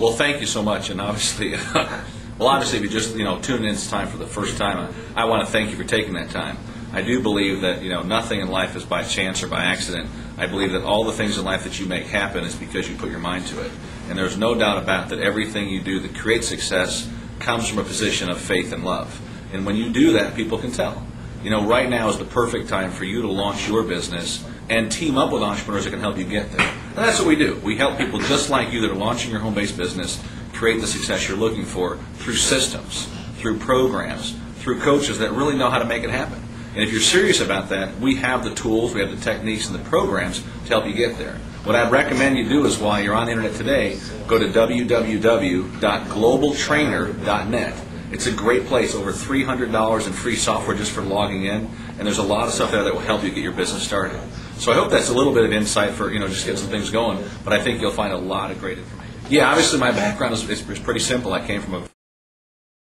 Well, thank you so much, and obviously, well, obviously, if you just you know tuned in this time for the first time, I, I want to thank you for taking that time. I do believe that you know nothing in life is by chance or by accident. I believe that all the things in life that you make happen is because you put your mind to it, and there's no doubt about that. Everything you do that creates success comes from a position of faith and love, and when you do that, people can tell. You know, right now is the perfect time for you to launch your business and team up with entrepreneurs that can help you get there. And that's what we do. We help people just like you that are launching your home based business create the success you're looking for through systems, through programs, through coaches that really know how to make it happen. And if you're serious about that, we have the tools, we have the techniques, and the programs to help you get there. What I'd recommend you do is while you're on the internet today, go to www.globaltrainer.net. It's a great place, over $300 in free software just for logging in, and there's a lot of stuff there that will help you get your business started. So I hope that's a little bit of insight for, you know, just get some things going, but I think you'll find a lot of great information. Yeah, obviously my background is, is, is pretty simple. I came from a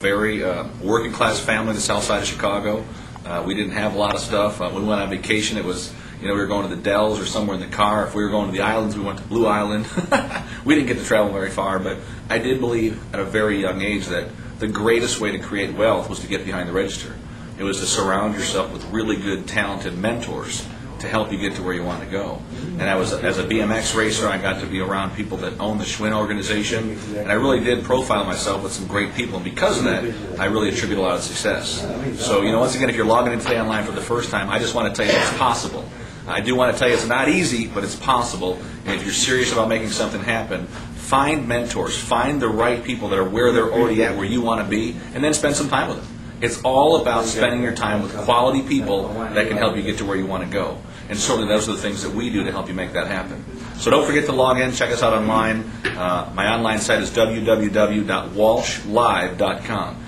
very uh, working class family in the south side of Chicago. Uh, we didn't have a lot of stuff. Uh, when we went on vacation, it was, you know, we were going to the Dells or somewhere in the car. If we were going to the islands, we went to Blue Island. we didn't get to travel very far, but I did believe at a very young age that the greatest way to create wealth was to get behind the register. It was to surround yourself with really good, talented mentors to help you get to where you want to go. And I was as a BMX racer, I got to be around people that own the Schwinn organization, and I really did profile myself with some great people. And because of that, I really attribute a lot of success. So, you know, once again, if you're logging in today online for the first time, I just want to tell you it's possible. I do want to tell you it's not easy, but it's possible. And if you're serious about making something happen, find mentors, find the right people that are where they're already at, where you want to be, and then spend some time with them. It's all about spending your time with quality people that can help you get to where you want to go. And certainly those are the things that we do to help you make that happen. So don't forget to log in, check us out online. Uh, my online site is www.walshlive.com.